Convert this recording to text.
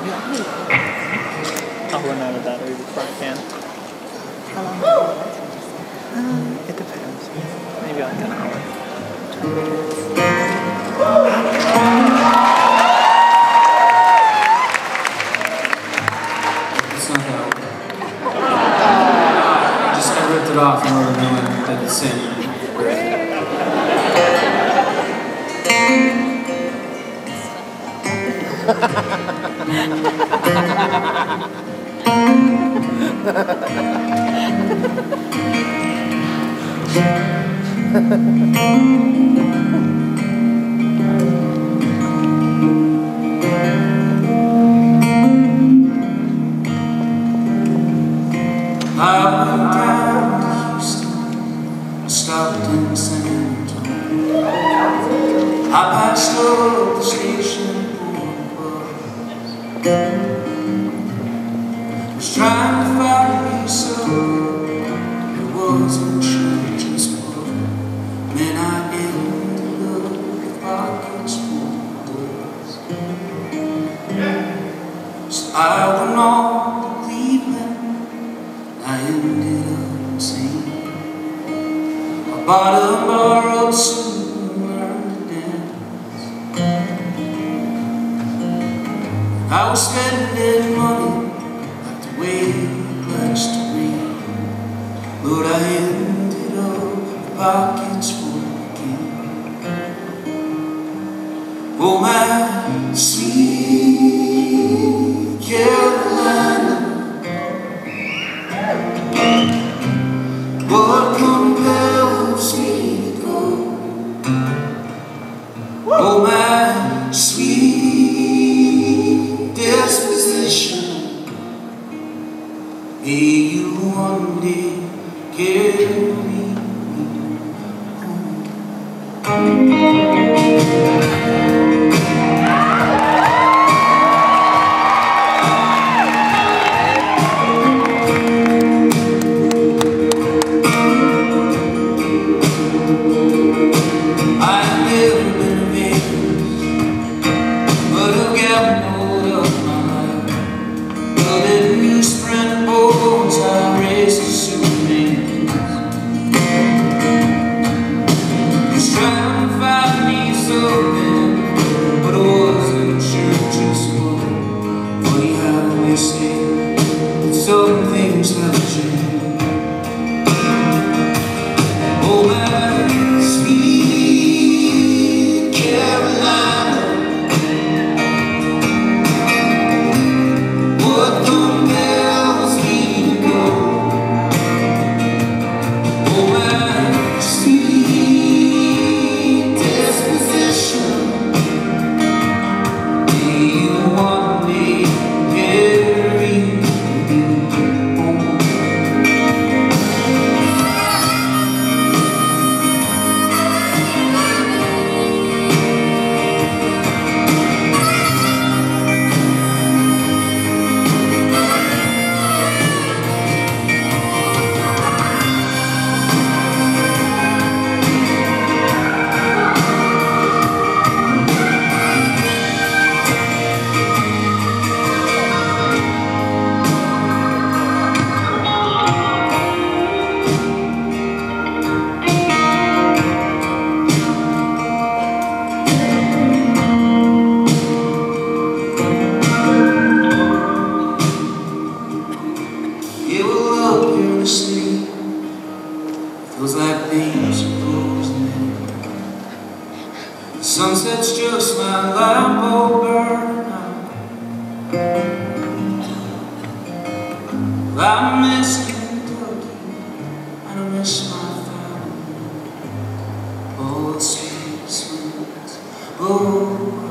I'll run out of battery before I can. How long will it Um, it depends. Maybe like an hour. It's not that old. Just I ripped it off in order to know that it's same. I went down to Houston. I stopped in San Antonio. I passed over the station. Was trying to find me some. It wasn't sure just what. Then I ended up with pockets full of books. So I went on Cleveland. I ended up singing. I bought borrowed suit I was spending money like the way it likes to read, but I ended up pockets full again. Oh, my sweet May you one day carry me home. Feels like things are closing in. The sunset's just my lamp over. burning I miss Kentucky and I miss my family. Oh, sweet, sweet, oh.